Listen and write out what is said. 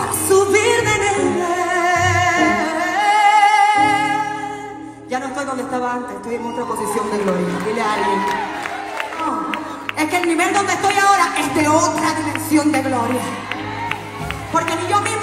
para subirme en el. Ya no estoy donde estaba antes, estoy en otra posición de gloria. Dile a alguien. Es que el nivel donde estoy ahora es de otra dimensión de gloria. Porque ni yo mismo